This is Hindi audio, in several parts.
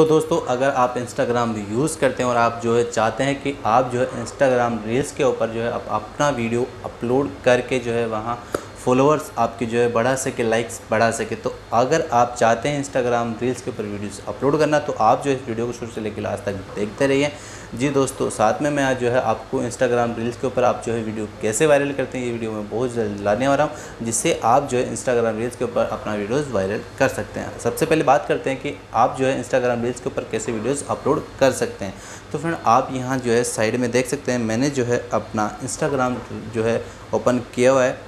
तो दोस्तों, अगर आप इंस्टाग्राम यूज़ करते हैं और आप जो है चाहते हैं कि आप जो है इंस्टाग्राम रील्स के ऊपर जो है आप अपना वीडियो अपलोड करके जो है वहाँ फॉलोअर्स आपकी जो है बढ़ा सके लाइक्स बढ़ा सके तो अगर आप चाहते हैं इंस्टाग्राम रील्स के ऊपर वीडियोस अपलोड करना तो आप जो है इस वीडियो को शुरू से लेकर लास्ट तक देखते रहिए। जी दोस्तों, साथ में मैं आज जो है आपको इंस्टाग्राम रील्स के ऊपर आप जो है वीडियो कैसे वायरल करते हैं, ये वीडियो मैं बहुत जल्द लाने वाला हूँ, जिससे आप जो है इंस्टाग्राम रील्स के ऊपर अपना वीडियोज़ वायरल कर सकते हैं। सबसे पहले बात करते हैं कि आप जो है इंस्टाग्राम रील्स के ऊपर कैसे वीडियोज़ अपलोड कर सकते हैं। तो फ्रेंड, आप यहाँ जो है साइड में देख सकते हैं, मैंने जो है अपना इंस्टाग्राम जो है ओपन किया हुआ है।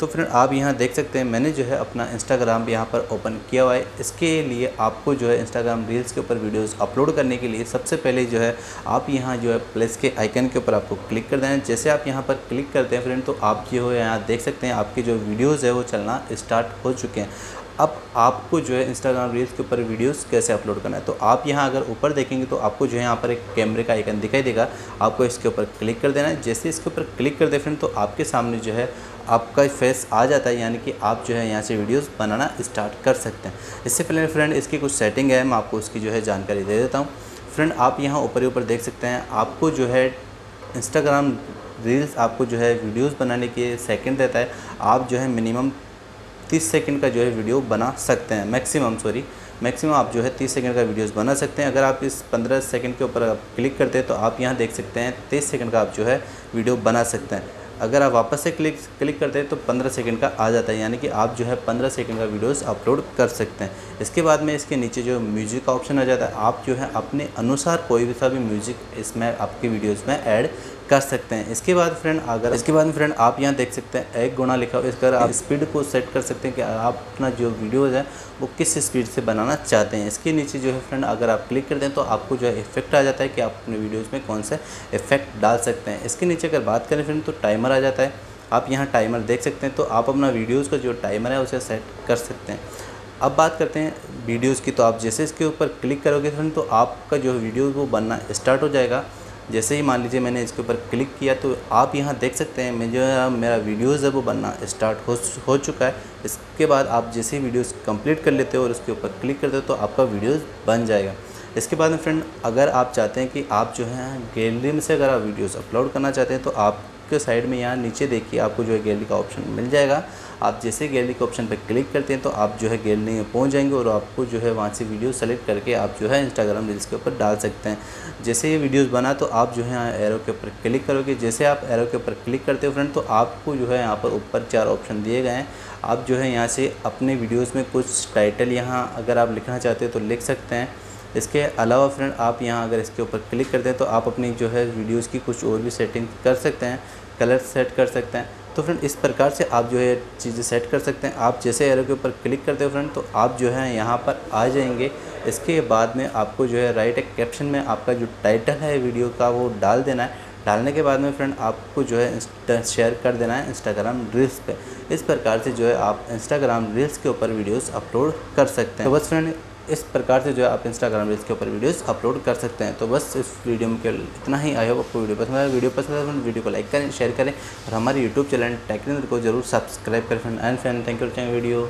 तो फ्रेंड आप यहाँ देख सकते हैं, मैंने जो है अपना इंस्टाग्राम यहाँ पर ओपन किया हुआ है। इसके लिए आपको जो है इंस्टाग्राम रील्स के ऊपर वीडियोस अपलोड करने के लिए सबसे पहले जो है आप यहाँ जो है प्लस के आइकन के ऊपर आपको क्लिक कर देना है। जैसे आप यहाँ पर क्लिक करते हैं फ्रेंड तो आप जो है यहाँ देख सकते हैं, आपके जो वीडियोज़ है, वो चलना स्टार्ट हो चुके हैं। अब आपको जो है इंस्टाग्राम रील्स के ऊपर वीडियोस कैसे अपलोड करना है? तो आप यहाँ अगर ऊपर देखेंगे तो आपको जो है यहाँ पर एक कैमरे का आइकन दिखाई देगा। आपको इसके ऊपर क्लिक कर देना है। जैसे इसके ऊपर क्लिक कर दे फ्रेंड तो आपके सामने जो है आपका फेस आ जाता है। यानी कि आप जो है यहाँ से वीडियोस बनाना स्टार्ट कर सकते हैं। इससे पहले फ्रेंड इसकी कुछ सेटिंग है। मैं आपको उसकी जो है जानकारी दे देता हूँ। फ्रेंड आप यहाँ ऊपर ऊपर देख सकते हैं। आपको जो है इंस्टाग्राम रील्स आपको जो है वीडियोस बनाने के सेकंड देता है। आप जो है मिनिमम तीस सेकंड का जो है वीडियो बना सकते हैं मैक्सिमम सॉरी मैक्सिमम आप जो है तीस सेकंड का वीडियोस बना सकते हैं। अगर आप इस पंद्रह सेकंड के ऊपर आप क्लिक करते हैं तो आप यहाँ देख सकते हैं तीस सेकंड का आप जो है वीडियो बना सकते हैं। अगर आप वापस से क्लिक क्लिक करते हैं तो 15 सेकंड का आ जाता है, यानी कि आप जो है 15 सेकंड का वीडियोस अपलोड कर सकते हैं। इसके बाद में इसके नीचे जो म्यूज़िक का ऑप्शन आ जाता है, आप जो है अपने अनुसार कोई भी सा भी म्यूज़िक इसमें आपकी वीडियोस में ऐड कर सकते हैं। इसके बाद फ्रेंड अगर इसके बाद फ्रेंड आप यहाँ देख सकते हैं, एक गुना लिखा हुआ इसका आप स्पीड को सेट कर सकते हैं कि आप अपना जो वीडियोज़ है, वो किस स्पीड से बनाना चाहते हैं। इसके नीचे जो है फ्रेंड अगर आप क्लिक कर दें तो आपको जो है इफ़ेक्ट आ जाता है कि आप अपने वीडियोज़ में कौन से इफ़ेक्ट डाल सकते हैं। इसके नीचे अगर बात करें फ्रेंड तो टाइमर आ जाता है। आप यहाँ टाइमर देख सकते हैं तो आप अपना वीडियोज़ का जो टाइमर है, उसे सेट कर सकते हैं। अब बात करते हैं वीडियोज़ की। तो आप जैसे इसके ऊपर क्लिक करोगे फ्रेंड तो आपका जो वीडियो वो बनना स्टार्ट हो जाएगा। जैसे ही मान लीजिए मैंने इसके ऊपर क्लिक किया तो आप यहाँ देख सकते हैं, मैं जो है, मेरा वीडियोज़ है वो बनना स्टार्ट हो हो चुका है। इसके बाद आप जैसे ही वीडियोज़ कंप्लीट कर लेते हो और उसके ऊपर क्लिक करते हो तो आपका वीडियोज़ बन जाएगा। इसके बाद में फ्रेंड अगर आप चाहते हैं कि आप जो है गैलरी में से अगर आप वीडियोज़ अपलोड करना चाहते हैं तो आपके साइड में यहाँ नीचे देखिए, आपको जो है गैलरी का ऑप्शन मिल जाएगा। आप जैसे गैलरी के ऑप्शन पर क्लिक करते हैं तो आप जो है गैलरी में पहुँच जाएँगे और आपको जो है वहाँ से वीडियो सेलेक्ट करके आप जो है इंस्टाग्राम रील्स के ऊपर डाल सकते हैं। जैसे ये वीडियोस बना तो आप जो है एरो के ऊपर क्लिक करोगे। जैसे आप एरो के ऊपर क्लिक करते हो फ्रेंड तो आपको जो है यहाँ पर ऊपर चार ऑप्शन दिए गए हैं। आप जो है यहाँ से अपने वीडियोज़ में कुछ टाइटल यहाँ अगर आप लिखना चाहते हो तो लिख सकते हैं। इसके अलावा फ्रेंड आप यहाँ अगर इसके ऊपर क्लिक करते हैं तो आप अपनी जो है वीडियोज़ की कुछ और भी सेटिंग कर सकते हैं कलर सेट कर सकते हैं। तो फ्रेंड इस प्रकार से आप जो है चीज़ें सेट कर सकते हैं। आप जैसे एरो के ऊपर क्लिक करते हो फ्रेंड तो आप जो है यहाँ पर आ जाएँगे। इसके बाद में आपको जो है राइट एक कैप्शन में आपका जो टाइटल है वीडियो का वो डाल देना है। डालने के बाद में फ्रेंड आपको जो है शेयर कर देना है इंस्टाग्राम रील्स पे। इस प्रकार से जो है आप इंस्टाग्राम रील्स के ऊपर वीडियोस अपलोड कर सकते हैं। तो बस फ्रेंड इस प्रकार से जो है आप इंस्टाग्राम रील्स के ऊपर वीडियोस अपलोड कर सकते हैं। तो बस इस वीडियो में केवल इतना ही। आई होप आपको वीडियो पसंद आया। वीडियो पसंद आया वीडियो को लाइक करें शेयर करें और हमारे यूट्यूब चैनल टेक्निकल को ज़रूर सब्सक्राइब करें friend and friend thank you video